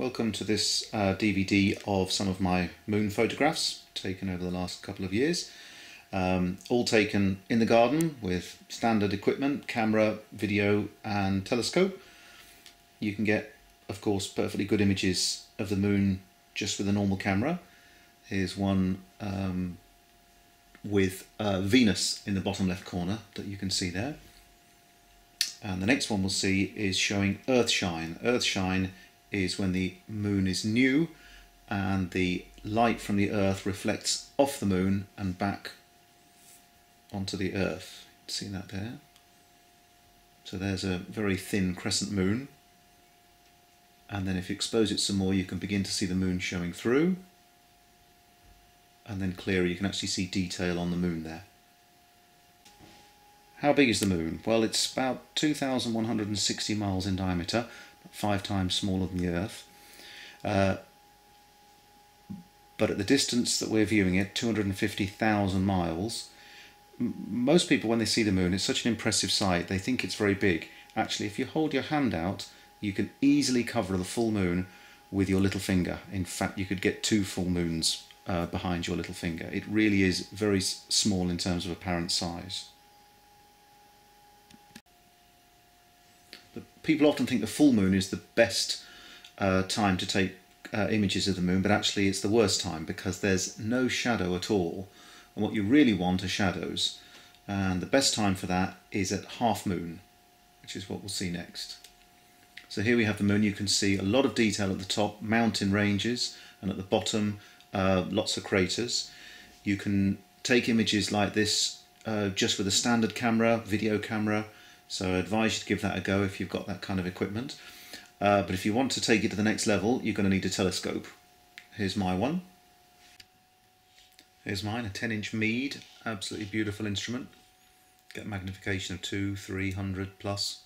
Welcome to this uh, DVD of some of my moon photographs taken over the last couple of years. Um, all taken in the garden with standard equipment, camera, video and telescope. You can get, of course, perfectly good images of the moon just with a normal camera. Here's one um, with uh, Venus in the bottom left corner that you can see there. And the next one we'll see is showing Earthshine. Earthshine is when the moon is new and the light from the earth reflects off the moon and back onto the earth. See that there? So there's a very thin crescent moon and then if you expose it some more you can begin to see the moon showing through and then clearer you can actually see detail on the moon there. How big is the moon? Well it's about 2,160 miles in diameter five times smaller than the Earth. Uh, but at the distance that we're viewing it, 250,000 miles, most people when they see the moon, it's such an impressive sight, they think it's very big. Actually, if you hold your hand out, you can easily cover the full moon with your little finger. In fact, you could get two full moons uh, behind your little finger. It really is very small in terms of apparent size. People often think the full moon is the best uh, time to take uh, images of the moon, but actually it's the worst time because there's no shadow at all. And what you really want are shadows. And the best time for that is at half moon, which is what we'll see next. So here we have the moon. You can see a lot of detail at the top, mountain ranges, and at the bottom, uh, lots of craters. You can take images like this uh, just with a standard camera, video camera, so I advise you to give that a go if you've got that kind of equipment. Uh, but if you want to take it to the next level, you're going to need a telescope. Here's my one. Here's mine, a 10 inch Meade, absolutely beautiful instrument. Get magnification of two, 300 plus.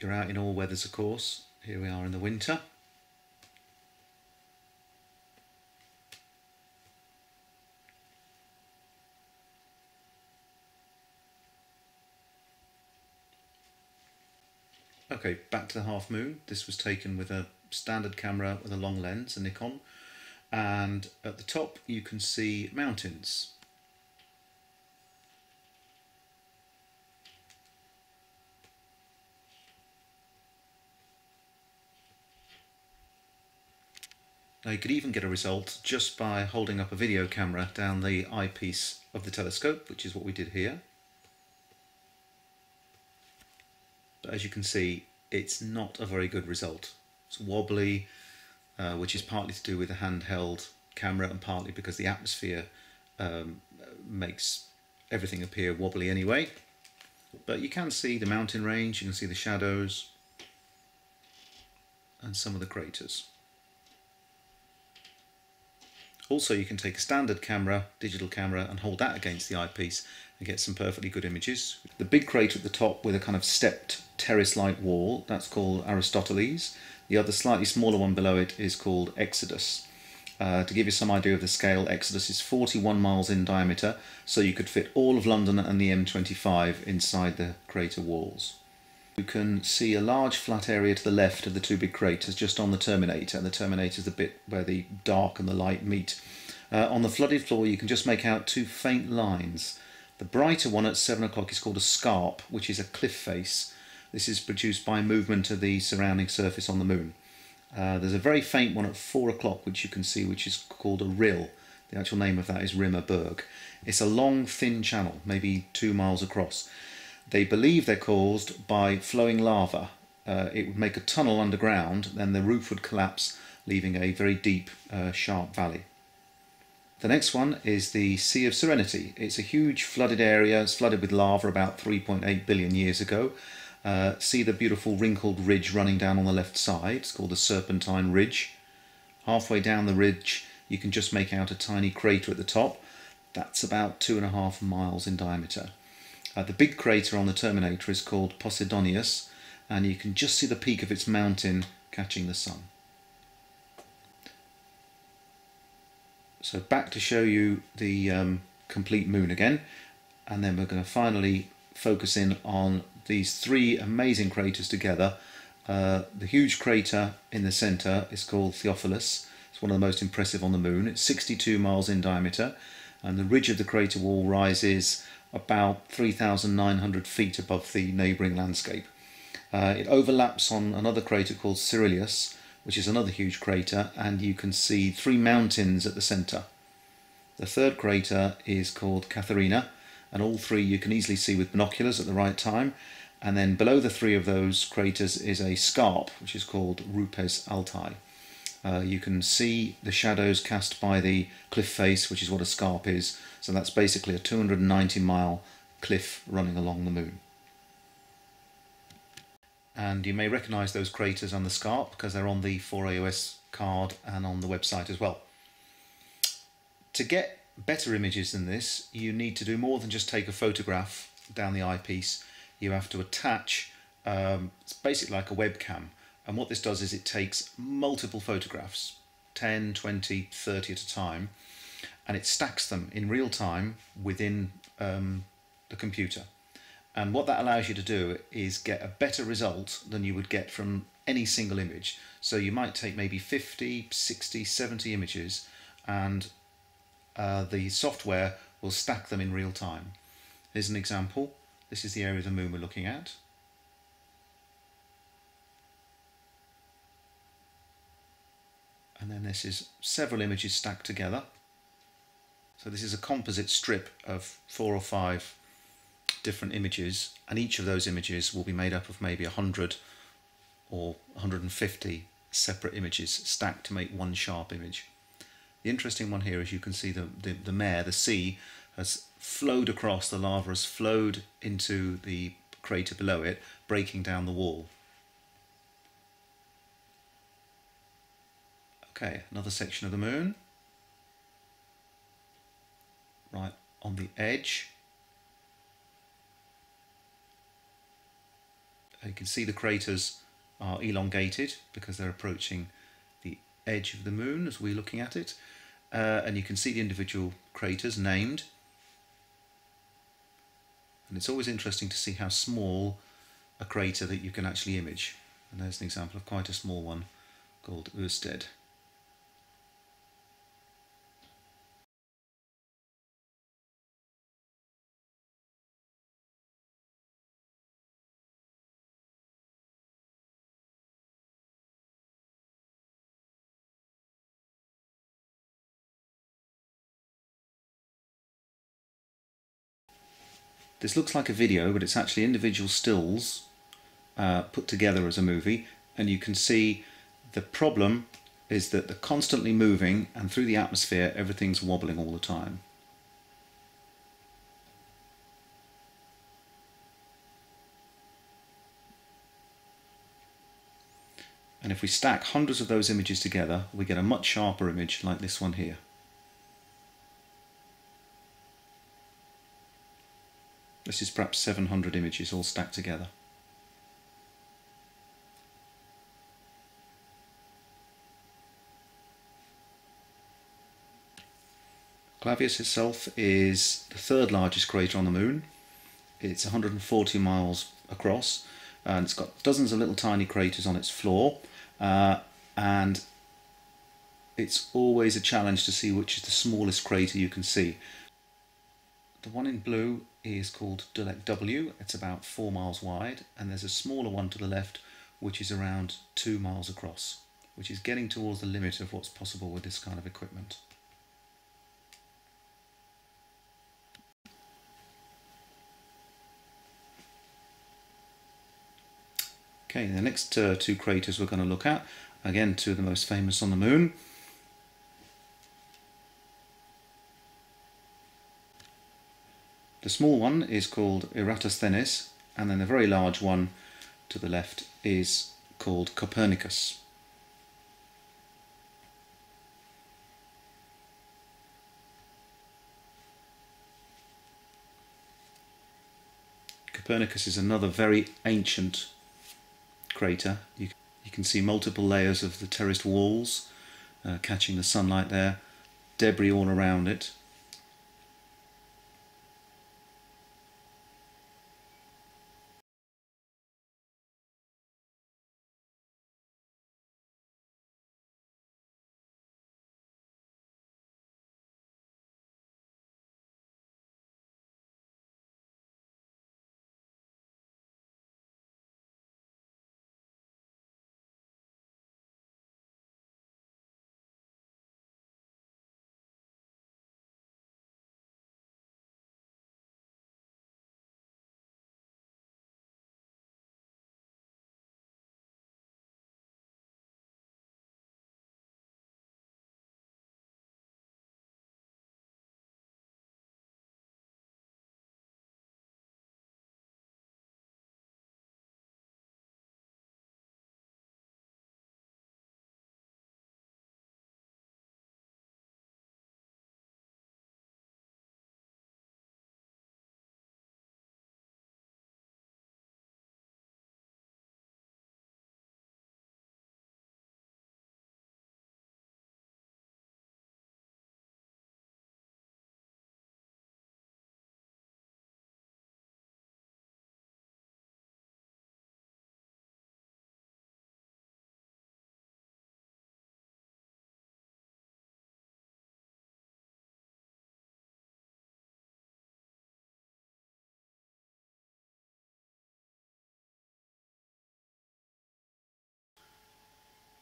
You're out in all weathers of course. Here we are in the winter. Okay, back to the half moon. This was taken with a standard camera with a long lens, a Nikon. And at the top you can see mountains. Now you could even get a result just by holding up a video camera down the eyepiece of the telescope, which is what we did here. But as you can see it's not a very good result. It's wobbly, uh, which is partly to do with the handheld camera and partly because the atmosphere um, makes everything appear wobbly anyway. But you can see the mountain range, you can see the shadows and some of the craters. Also you can take a standard camera, digital camera, and hold that against the eyepiece and get some perfectly good images. The big crater at the top with a kind of stepped terrace-like wall, that's called Aristoteles. The other slightly smaller one below it is called Eudoxus. Uh, to give you some idea of the scale, Eudoxus is 41 miles in diameter, so you could fit all of London and the M25 inside the crater walls. You can see a large flat area to the left of the two big craters just on the terminator, and the terminator is the bit where the dark and the light meet. Uh, on the flooded floor you can just make out two faint lines. The brighter one at 7 o'clock is called a scarp, which is a cliff face. This is produced by movement of the surrounding surface on the moon. Uh, there's a very faint one at 4 o'clock which you can see which is called a rill. The actual name of that is Rima Bürg. It's a long thin channel, maybe two miles across. They believe they're caused by flowing lava. Uh, it would make a tunnel underground, then the roof would collapse, leaving a very deep, uh, sharp valley. The next one is the Sea of Serenity. It's a huge flooded area. It's flooded with lava about 3.8 billion years ago. Uh, see the beautiful wrinkled ridge running down on the left side. It's called the Serpentine Ridge. Halfway down the ridge, you can just make out a tiny crater at the top. That's about two and a half miles in diameter. Uh, the big crater on the Terminator is called Posidonius, and you can just see the peak of its mountain catching the sun. So back to show you the um, complete moon again, and then we're going to finally focus in on these three amazing craters together Uh, the huge crater in the centre is called Theophilus. It's one of the most impressive on the moon. It's 62 miles in diameter and the ridge of the crater wall rises about 3,900 feet above the neighbouring landscape. Uh, it overlaps on another crater called Cyrillus, which is another huge crater, and you can see three mountains at the centre. The third crater is called Catharina, and all three you can easily see with binoculars at the right time. And then below the three of those craters is a scarp, which is called Rupes Altai. Uh, you can see the shadows cast by the cliff face, which is what a scarp is. So that's basically a 290 mile cliff running along the moon. And you may recognise those craters on the scarp because they're on the 4AOS card and on the website as well. To get better images than this, you need to do more than just take a photograph down the eyepiece. You have to attach, um, it's basically like a webcam. And what this does is it takes multiple photographs, 10, 20, 30 at a time, and it stacks them in real time within um, the computer. And what that allows you to do is get a better result than you would get from any single image. So you might take maybe 50, 60, 70 images and uh, the software will stack them in real time. Here's an example. This is the area of the moon we're looking at. And then this is several images stacked together. So this is a composite strip of four or five different images and each of those images will be made up of maybe 100 or 150 separate images stacked to make one sharp image. The interesting one here is you can see the, the, the mare, the sea, has flowed across, the lava has flowed into the crater below it, breaking down the wall. Okay, another section of the moon. Right on the edge. You can see the craters are elongated because they're approaching the edge of the moon as we're looking at it uh, and you can see the individual craters named and it's always interesting to see how small a crater that you can actually image and there's an example of quite a small one called Oersted. This looks like a video, but it's actually individual stills uh, put together as a movie, and you can see the problem is that they're constantly moving, and through the atmosphere, everything's wobbling all the time. And if we stack hundreds of those images together, we get a much sharper image like this one here. This is perhaps 700 images all stacked together. Clavius itself is the third largest crater on the moon. It's 140 miles across and it's got dozens of little tiny craters on its floor uh, and it's always a challenge to see which is the smallest crater you can see. The one in blue is called Dulac W. It's about four miles wide, and there's a smaller one to the left, which is around two miles across, which is getting towards the limit of what's possible with this kind of equipment. Okay, the next uh, two craters we're going to look at, again two of the most famous on the moon, The small one is called Eratosthenes, and then the very large one to the left is called Copernicus. Copernicus is another very ancient crater. You, you can see multiple layers of the terraced walls uh, catching the sunlight there, debris all around it.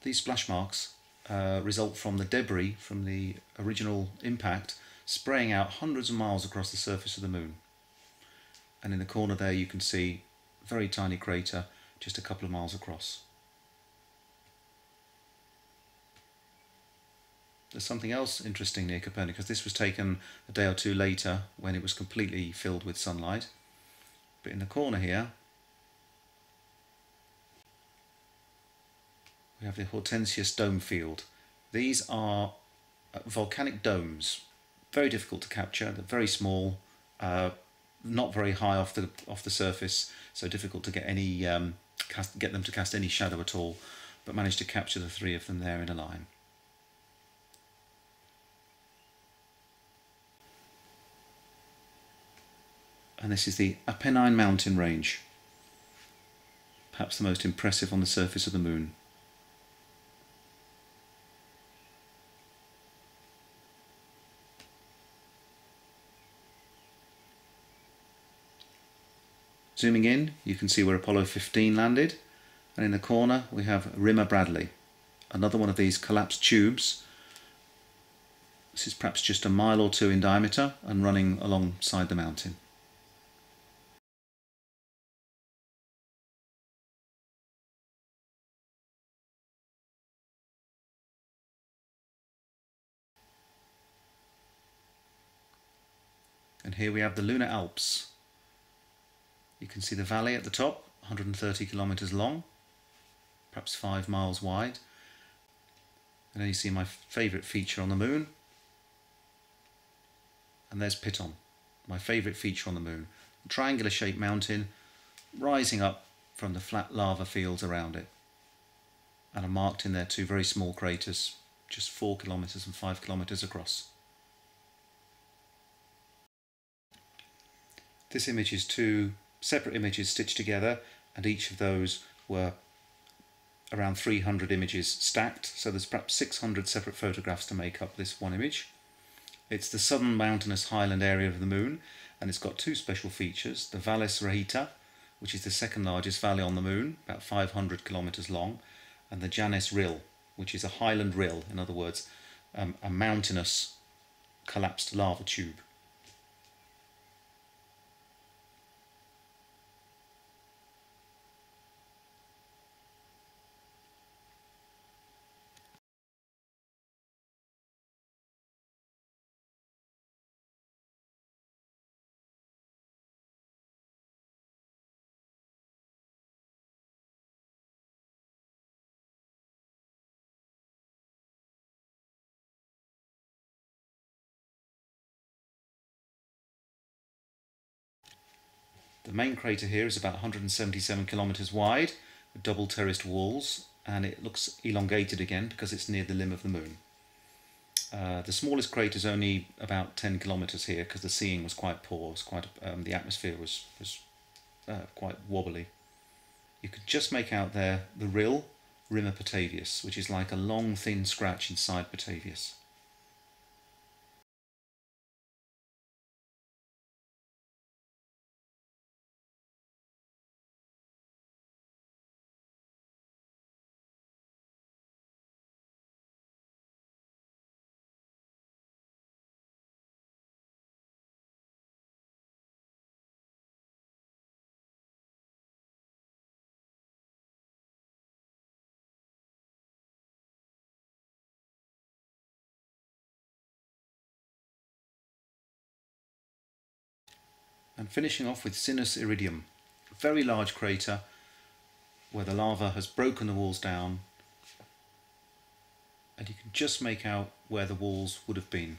These splash marks uh, result from the debris from the original impact spraying out hundreds of miles across the surface of the moon. And in the corner there you can see a very tiny crater just a couple of miles across. There's something else interesting near Copernicus. This was taken a day or two later when it was completely filled with sunlight. But in the corner here, we have the Hortensius dome field. These are uh, volcanic domes, very difficult to capture. They're very small, uh, not very high off the off the surface, so difficult to get any um, cast, get them to cast any shadow at all. But managed to capture the three of them there in a line. and this is the Apennine mountain range, perhaps the most impressive on the surface of the moon. Zooming in, you can see where Apollo 15 landed, and in the corner we have Rima Bradley, another one of these collapsed tubes. This is perhaps just a mile or two in diameter and running alongside the mountain. And here we have the Lunar Alps. You can see the valley at the top, 130 kilometers long, perhaps five miles wide. And then you see my favourite feature on the moon. And there's Piton, my favourite feature on the moon. Triangular shaped mountain rising up from the flat lava fields around it. And are marked in there two very small craters, just four kilometres and five kilometres across. This image is two separate images stitched together and each of those were around 300 images stacked so there's perhaps 600 separate photographs to make up this one image. It's the southern mountainous highland area of the moon and it's got two special features, the Vallis Rheita which is the second largest valley on the moon, about 500 kilometres long, and the Janssen Rill which is a highland rill, in other words um, a mountainous collapsed lava tube. The main crater here is about 177 kilometres wide, with double terraced walls, and it looks elongated again because it's near the limb of the moon. Uh, the smallest crater is only about 10 kilometres here because the seeing was quite poor, was quite, um, the atmosphere was, was uh, quite wobbly. You could just make out there the rill, Rima Petavius, which is like a long thin scratch inside Petavius. And finishing off with Sinus Iridum, a very large crater where the lava has broken the walls down and you can just make out where the walls would have been.